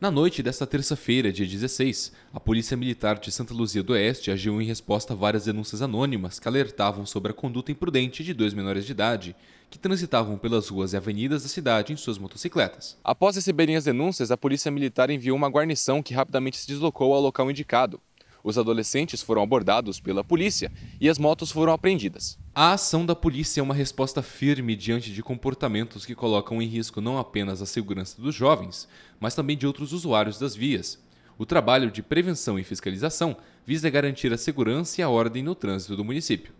Na noite desta terça-feira, dia 16, a Polícia Militar de Santa Luzia do Oeste agiu em resposta a várias denúncias anônimas que alertavam sobre a conduta imprudente de dois menores de idade que transitavam pelas ruas e avenidas da cidade em suas motocicletas. Após receberem as denúncias, a Polícia Militar enviou uma guarnição que rapidamente se deslocou ao local indicado. Os adolescentes foram abordados pela polícia e as motos foram apreendidas. A ação da polícia é uma resposta firme diante de comportamentos que colocam em risco não apenas a segurança dos jovens, mas também de outros usuários das vias. O trabalho de prevenção e fiscalização visa garantir a segurança e a ordem no trânsito do município.